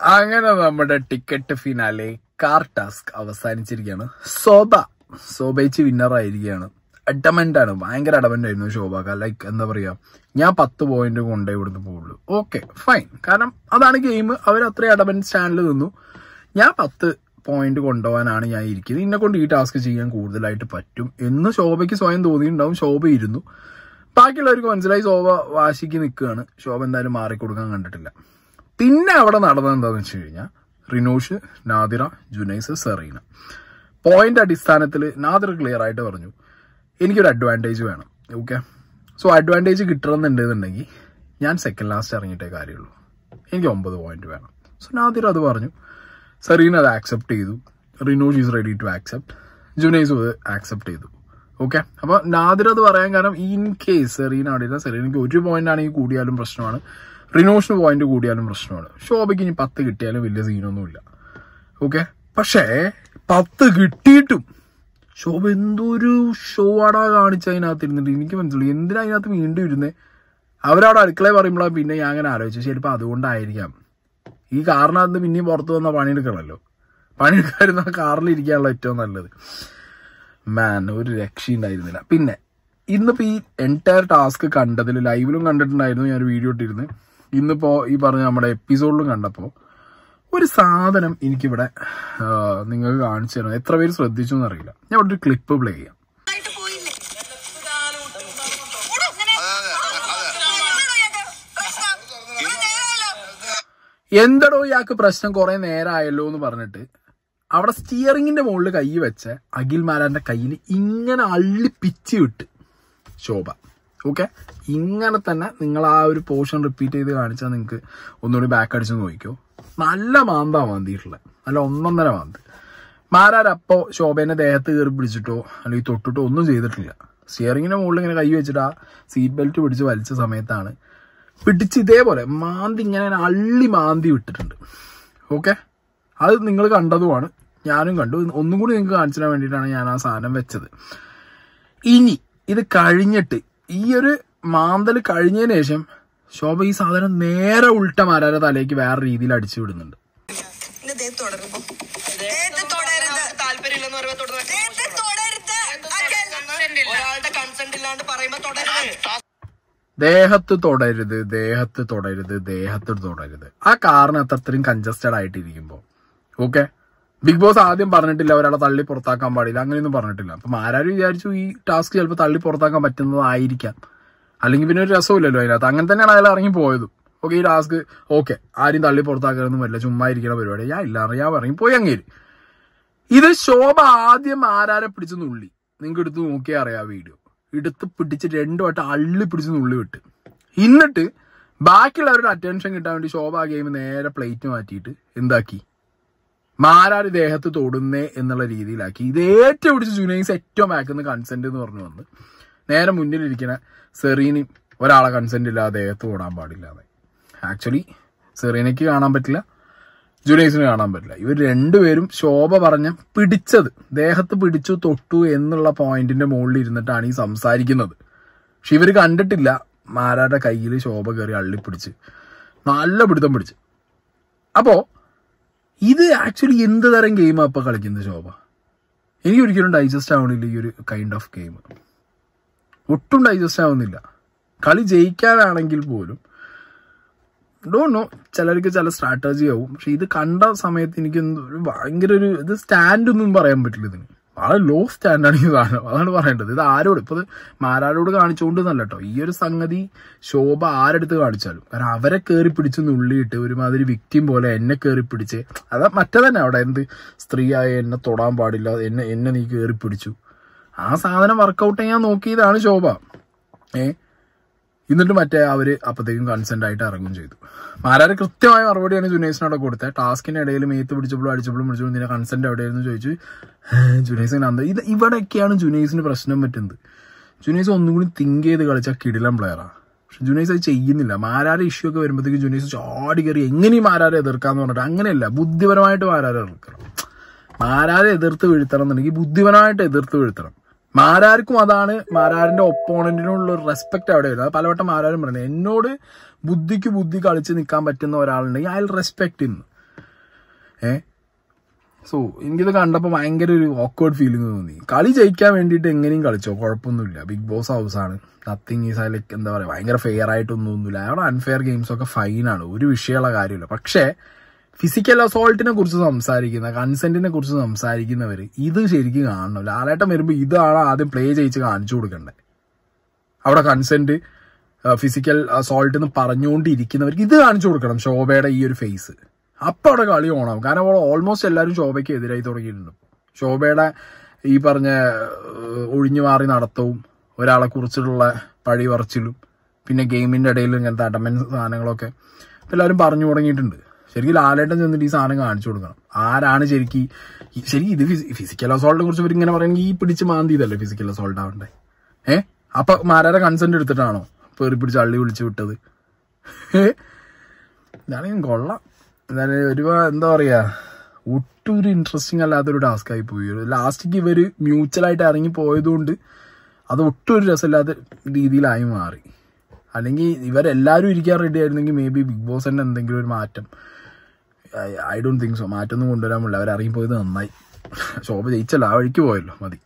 അങ്ങനെ നമ്മുടെ ticket finale car task അവസാനിച്ചിരിക്കുകയാണ്. ശോഭ ശോഭയിച്ച് അഡമന്റ് ആണ് ഭയങ്കര ആയിരുന്നു ശോഭ. ലൈക്ക് എന്താ പറയാ ഞാൻ പത്ത് പോയിന്റ് കൊണ്ടേ ഇവിടുന്ന് പോകുള്ളൂ ഓക്കെ ഫൈൻ കാരണം അതാണ് ഗെയിം അവർ അത്രയും അഡമെന്റ് സ്റ്റാൻഡിൽ നിന്നു. ഞാൻ പത്ത് പോയിന്റ് കൊണ്ടുപോകാനാണ് ഞാൻ ഇരിക്കുന്നത്. എന്നെ കൊണ്ട് ഈ ടാസ്ക് ചെയ്യാൻ കൂടുതലായിട്ട് പറ്റും എന്ന് ശോഭയ്ക്ക് സ്വയം തോന്നിയിട്ടുണ്ടാവും. ശോഭ ഇരുന്നു. ബാക്കിയുള്ളവർക്ക് മനസ്സിലായി ശോഭ വാശിക്ക് നിൽക്കുകയാണ്. ശോഭ എന്തായാലും മാറിക്കൊടുക്കാൻ കണ്ടിട്ടില്ല. പിന്നെ അവിടെ നടന്നത് എന്താണെന്ന് വെച്ച് കഴിഞ്ഞാൽ റിനോഷ് നാദിറ ജുനൈസ് സെറീന. പോയിന്റ് അടിസ്ഥാനത്തിൽ നാദിറ ക്ലിയർ ആയിട്ട് പറഞ്ഞു എനിക്കൊരു അഡ്വാന്റേജ് വേണം ഓക്കെ സോ അഡ്വാന്റേജ് കിട്ടണമെന്നുണ്ടെന്നുണ്ടെങ്കിൽ ഞാൻ സെക്കൻഡ് ലാസ്റ്റ് ഇറങ്ങിയിട്ടേ കാര്യമുള്ളൂ. എനിക്ക് ഒമ്പത് പോയിന്റ് വേണം. സോ നാദിറ അത് പറഞ്ഞു. സെറീന അത് ആക്സെപ്റ്റ് ചെയ്തു. Rinosh is ready to accept Junaiz അത് ആക്സെപ്റ്റ് ചെയ്തു ഓക്കെ അപ്പോൾ നാദിറ അത് പറയാൻ കാരണം ഇൻ കേസ് സെറീന അവിടെ സെറീനയ്ക്ക് ഒരു പോയിന്റ് ആണെങ്കിൽ കൂടിയാലും പ്രശ്നമാണ്. റിനോഷിന് പോയിന്റ് കൂടിയാലും പ്രശ്നമാണ്. ശോഭയ്ക്ക് ഇനി പത്ത് കിട്ടിയാലും വലിയ സീനൊന്നുമില്ല. ഓക്കെ പക്ഷേ പത്ത് കിട്ടിയിട്ടും ശോഭ എന്തൊരു ഷോ ആടാ കാണിച്ച അതിനകത്ത് ഇരുന്നിട്ട് എനിക്ക് മനസ്സിലായി. എന്തിനാ അതിനകത്ത് വീണ്ടും ഇരുന്നേ? അവരവിടെ അടുക്കള പറയുമ്പോഴാണ് പിന്നെ ഞാൻ അങ്ങനെ ആലോചിച്ചു ചിലപ്പോൾ അതുകൊണ്ടായിരിക്കാം. ഈ കാറിനകത്ത് പിന്നെയും പുറത്ത് വന്ന പണിയെടുക്കണമല്ലോ. പണിയെടുക്കാതിരുന്ന കാറിൽ ഇരിക്കാനുള്ള ഏറ്റവും നല്ലത്. മാൻ ഒരു രക്ഷയുണ്ടായിരുന്നില്ല പിന്നെ ഇന്നിപ്പോ ഈ എന്റയർ ടാസ്ക് കണ്ടതിൽ ലൈവിലും കണ്ടിട്ടുണ്ടായിരുന്നു ഞാൻ ഒരു വീഡിയോ ഇട്ടിരുന്നു ഇന്നിപ്പോ ഈ പറഞ്ഞ നമ്മുടെ എപ്പിസോഡിലും കണ്ടപ്പോൾ ഒരു സാധനം എനിക്കിവിടെ നിങ്ങൾ നിങ്ങൾക്ക് കാണിച്ചു തരണം എത്ര പേര് ശ്രദ്ധിച്ചു എന്നറിയില്ല. ഞാൻ ഇവിടെ ഒരു ക്ലിപ്പ് പ്ലേ ചെയ്യാം. എന്തടോ ഇയാൾക്ക് പ്രശ്നം കുറെ നേരമായല്ലോ എന്ന് പറഞ്ഞിട്ട് അവിടെ സ്റ്റിയറിംഗിന്റെ മുകളിൽ കൈ വെച്ച് അഖിൽ മാരാന്റെ കയ്യിൽ ഇങ്ങനെ അള്ളി പിച്ചി വിട്ട്. ശോഭ. ഓക്കെ ഇങ്ങനെ തന്നെ നിങ്ങൾ ആ ഒരു പോർഷൻ റിപ്പീറ്റ് ചെയ്ത് കാണിച്ചാൽ നിങ്ങൾക്ക് ഒന്നുകൂടി ബാക്ക് അടിച്ച് നോക്കിക്കോ. നല്ല മാന്താ മാന്തിയിട്ടുള്ളത് നല്ല ഒന്നൊന്നര മാന്ത്. മാരാരപ്പോ ശോഭേനെ ദേഹത്ത് കയറി പിടിച്ചിട്ടോ അല്ലെങ്കിൽ തൊട്ടിട്ടോ ഒന്നും ചെയ്തിട്ടില്ല. സ്റ്റിയറിങ്ങിന് മുകളിൽ ഇങ്ങനെ കൈ വെച്ചിട്ട് ആ സീറ്റ് ബെൽറ്റ് പിടിച്ച് വലിച്ച സമയത്താണ് പിടിച്ച് ഇതേപോലെ മാന്തി ഇങ്ങനെ അള്ളി മാന്തി വിട്ടിട്ടുണ്ട്. ഓക്കെ അത് നിങ്ങൾ കണ്ടതുമാണ്. ഞാനും കണ്ടു. ഒന്നും കൂടി നിങ്ങൾക്ക് കാണിച്ചു തരാൻ വേണ്ടിയിട്ടാണ് ഞാൻ ആ സാധനം വെച്ചത്. ഇനി ഇത് കഴിഞ്ഞിട്ട് ഈ ഒരു മാന്തൽ കഴിഞ്ഞതിന് ശേഷം ശോഭ ഈ സാധനം നേരെ ഉൾട്ട മാരാരെ തലേക്ക് വേറെ രീതിയിൽ അടിച്ചു വിടുന്നുണ്ട്. ദേഹത്ത് തുടരുത് ദേഹത്ത് തൊടരുത് ദേഹത്ത് തൊടരുത്. ആ കാരണം അത്രയും കൺജസ്റ്റഡ് ആയിട്ടിരിക്കുമ്പോ. ഓക്കെ ബിഗ് ബോസ് ആദ്യം പറഞ്ഞിട്ടില്ല ഒരാളെ തള്ളി പുറത്താക്കാൻ പാടില്ല. അങ്ങനെയൊന്നും പറഞ്ഞിട്ടില്ല. അപ്പം ആരാരും വിചാരിച്ചു ഈ ടാസ്ക് ചിലപ്പോൾ തള്ളി പുറത്താക്കാൻ പറ്റുന്നതായിരിക്കാം. അല്ലെങ്കിൽ പിന്നെ ഒരു രസമില്ലല്ലോ അതിനകത്ത്. അങ്ങനെ തന്നെയാണ് അയാൾ ഇറങ്ങി പോയത്. ഓക്കെ ഈ ടാസ്ക് ഓക്കെ ആരും തള്ളി പുറത്താക്കാനൊന്നും പറ്റില്ല ചുമ്മാ ഇരിക്കുന്ന പരിപാടി. ഞാൻ ഇല്ല അറിയാൻ ഇറങ്ങി പോയി അങ്ങേര്. ഇത് ശോഭ ആദ്യം ആരാരെ പിടിച്ച് നുള്ളി? നിങ്ങൾക്ക് എടുത്ത് നോക്കിയാൽ അറിയാം വീഡിയോ. എടുത്ത് പിടിച്ച് രണ്ടു വട്ടം അള്ളി പിടിച്ച് നുള്ളി വിട്ട്. എന്നിട്ട് ബാക്കിയുള്ളവരുടെ അറ്റൻഷൻ കിട്ടാൻ വേണ്ടി ശോഭ ഗെയിം നേരെ പ്ലേറ്റ് മാറ്റിയിട്ട് എന്താക്കി? മാരാര് ദേഹത്ത് തൊടുന്നേ എന്നുള്ള രീതിയിലാക്കി. ഇത് ഏറ്റവും പിടിച്ച് ജുനൈസ് ഏറ്റവും ബാക്കുന്ന കൺസെന്റ് എന്ന് പറഞ്ഞു വന്ന്. നേരെ മുന്നിലിരിക്കുന്ന സെറീന് ഒരാളെ കൺസെന്റ് ഇല്ലാതെ ദേഹത്ത് ഓടാൻ പാടില്ല ആക്ച്വലി സെറീനയ്ക്ക് കാണാൻ പറ്റില്ല ജുനൈസിന് കാണാൻ പറ്റില്ല. ഇവർ രണ്ടുപേരും ശോഭ പറഞ്ഞ പിടിച്ചത് ദേഹത്ത് പിടിച്ചു തൊട്ടു എന്നുള്ള പോയിന്റിന്റെ മുകളിൽ ഇരുന്നിട്ടാണ് ഈ സംസാരിക്കുന്നത്. പക്ഷെ ഇവർ കണ്ടിട്ടില്ല മാരാടെ കയ്യിൽ ശോഭ കയറി അള്ളിപ്പിടിച്ച്. നല്ല പിടുത്തം പിടിച്ച്. അപ്പോ ഇത് ആക്ച്വലി എന്ത് തരം ഗെയിമാണ് ഇപ്പൊ കളിക്കുന്നത് ശോഭ? എനിക്ക് ഒരിക്കലും ഡൈജസ്റ്റ് ആവണില്ല ഈ ഒരു കൈൻഡ് ഓഫ് ഗെയിം ഒട്ടും ഡൈജസ്റ്റ് ആവുന്നില്ല. കളി ജയിക്കാനാണെങ്കിൽ പോലും ഡോണ്ട് നോ ചിലർക്ക് ചില സ്ട്രാറ്റജി ആവും. പക്ഷെ ഇത് കണ്ട സമയത്ത് എനിക്ക് ഒരു ഭയങ്കര ഒരു ഇത് സ്റ്റാൻഡ് ഒന്നും പറയാൻ പറ്റില്ല ഇതിന്. വളരെ ലോ സ്റ്റാൻഡാണ് ഈ സാധനം. അതാണ് പറയേണ്ടത്. ഇത് ആരോട്? ഇപ്പൊ ഇത് മാരാരോട് കാണിച്ചുകൊണ്ടെന്നല്ല കേട്ടോ ഈ ഒരു സംഗതി ശോഭ ആരെടുത്ത് കാണിച്ചാലും? കാരണം അവരെ കയറി പിടിച്ച് നുള്ളിയിട്ട് ഒരുമാതിരി വിക്റ്റിം പോലെ എന്നെ കയറി പിടിച്ച്. അതാ മറ്റേ തന്നെ അവിടെ എന്ത്? സ്ത്രീയായ എന്നെ തൊടാൻ പാടില്ല. എന്നെ എന്നെ നീ കയറി പിടിച്ചു. ആ സാധനം വർക്കൗട്ട് ചെയ്യാൻ നോക്കിയതാണ് ശോഭ. ഏ? എന്നിട്ട് മറ്റേ അവർ അപ്പോഴത്തേക്കും കൺസെന്റ് ആയിട്ട് ഇറങ്ങും ചെയ്തു. മാരാരെ കൃത്യമായ മറുപടിയാണ് ജുനൈസിനോട് കൊടുത്തത്. ടാസ്കിന്റെ ഇടയിൽ മേത്ത് പിടിച്ചപ്പോഴും അടിച്ചപ്പോഴും പിടിച്ചപ്പോഴും നിന്റെ കൺസെന്റ് എവിടെയായിരുന്നു ചോദിച്ചു. ജുനൈസിന് അന്ത ഇത് ഇവിടെയൊക്കെയാണ് ജുനൈസിന് പ്രശ്നം പറ്റുന്നത്. ജുനൈസ് ഒന്നും കൂടി തിങ്ക് ചെയ്ത് കളിച്ച കിടിലം പ്ലെയറാണ് പക്ഷെ ജുനൈസ് അത് ചെയ്യുന്നില്ല. മാരാരെ ഇഷ്യൂ ഒക്കെ വരുമ്പോഴത്തേക്കും ജുനൈസ് ചാടി കയറി എങ്ങനെയും മാരാരെ എതിർക്കാന്ന് പറഞ്ഞിട്ട് അങ്ങനെയല്ല ബുദ്ധിപരമായിട്ട് മാരാരെ എതിർക്കണം. മാരാരെ എതിർത്ത് വീഴ്ത്തണം എന്നുണ്ടെങ്കിൽ ബുദ്ധിപരമായിട്ട് എതിർത്ത് വീഴ്ത്തണം. മാരാർക്കും അതാണ് മാരാറിന്റെ ഒപ്പോണന്റിനുള്ള ഒരു റെസ്പെക്ട് അവിടെ വരുന്നത്. പലവട്ടം മാരാരും പറയുന്നത് എന്നോട് ബുദ്ധിക്ക് ബുദ്ധി കളിച്ച് നിൽക്കാൻ പറ്റുന്ന ഒരാളുണ്ടെങ്കിൽ അയാൾ റെസ്പെക്ട് ഇന്ന്. ഏ? സോ എനിക്കിത് കണ്ടപ്പോൾ ഭയങ്കര ഒരു ഓക്വേർഡ് ഫീലിംഗ് തോന്നി. കളി ജയിക്കാൻ വേണ്ടിയിട്ട് എങ്ങനെയും കളിച്ചോ? കുഴപ്പമൊന്നുമില്ല. ബിഗ് ബോസ് ഹൗസ് ആണ്. നത്തിങ് ഈസ് ലൈക്ക് എന്താ പറയുക ഭയങ്കര ഫെയർ ആയിട്ടൊന്നും ഒന്നുമില്ല. അവിടെ അൺഫെയർ ഗെയിംസ് ഒക്കെ ഫൈനാണ് ഒരു വിഷയമുള്ള കാര്യമില്ല. പക്ഷേ ഫിസിക്കൽ അസോൾട്ടിനെ കുറിച്ച് സംസാരിക്കുന്ന കൺസെന്റിനെ കുറിച്ച് സംസാരിക്കുന്നവർ ഇത് ശരിക്കും കാണണം ലാലേട്ടം വരുമ്പോൾ ഇതാണ് ആദ്യം പ്ലേ ചെയ്യിച്ച് കാണിച്ചു കൊടുക്കേണ്ടത് അവിടെ കൺസെന്റ് ഫിസിക്കൽ അസോൾട്ട് എന്ന് പറഞ്ഞുകൊണ്ടിരിക്കുന്നവർക്ക് ഇത് കാണിച്ചു കൊടുക്കണം ശോഭയുടെ ഈ ഒരു ഫേസ് അപ്പൊ അവിടെ കളി ഓണാവും. കാരണം അവിടെ ഓൾമോസ്റ്റ് എല്ലാവരും ശോഭയ്ക്ക് എതിരായി തുടങ്ങിയിട്ടുണ്ട്. ശോഭയുടെ ഈ പറഞ്ഞ ഒഴിഞ്ഞു മാറി നടത്തവും ഒരാളെ കുറിച്ചിട്ടുള്ള പഴി പറച്ചിലും പിന്നെ ഗെയിമിന്റെ ഇടയിൽ ഇങ്ങനത്തെ അടമൻ സാധനങ്ങളൊക്കെ എല്ലാവരും പറഞ്ഞു തുടങ്ങിയിട്ടുണ്ട്. ശരിക്കും ലാലേട്ടൻ ചെന്നിട്ട് ഈ സാധനം കാണിച്ചു കൊടുക്കണം. ആരാണ് ശരിക്കും ശരിക്കും ഇത് ഫിസിക്കൽ അസോൾട്ടിനെ കുറിച്ച് ഇവർ ഇങ്ങനെ പറയുകയാണെങ്കിൽ ഈ പിടിച്ച് മാന്തി ഇതല്ലേ ഫിസിക്കൽ അസോൾട്ട് ആവണ്ടേ? ഏ? അപ്പൊ മാരാരെ കൺസെന്റ് എടുത്തിട്ടാണോ? പേറി പിടിച്ച് അള്ളി വിളിച്ചു വിട്ടത്. ഇതാണെങ്കിൽ കൊള്ളാം. എന്തായാലും ഒരു എന്താ പറയാ? ഒട്ടും ഒരു ഇൻട്രസ്റ്റിംഗ് അല്ലാത്തൊരു ടാസ്ക് ആയി പോയി. ലാസ്റ്റിക്ക് ഇവർ മ്യൂച്വലായിട്ട് ഇറങ്ങി പോയതുകൊണ്ട് അത് ഒട്ടും ഒരു രസമില്ലാത്ത രീതിയിലായി മാറി. അല്ലെങ്കിൽ ഇവരെല്ലാവരും ഇരിക്കാൻ റെഡി ആയിരുന്നെങ്കിൽ മേ ബി ബിഗ് ബോസ് എന്തെങ്കിലും ഒരു മാറ്റം. I don't think so. മാറ്റൊന്നും കൊണ്ടുവരാൻ പറ്റില്ല അവർ ഇറങ്ങിപ്പോയത് നന്നായി. ശോഭ ജയിച്ചല്ലോ ആ വഴിക്ക് പോയല്ലോ മതി.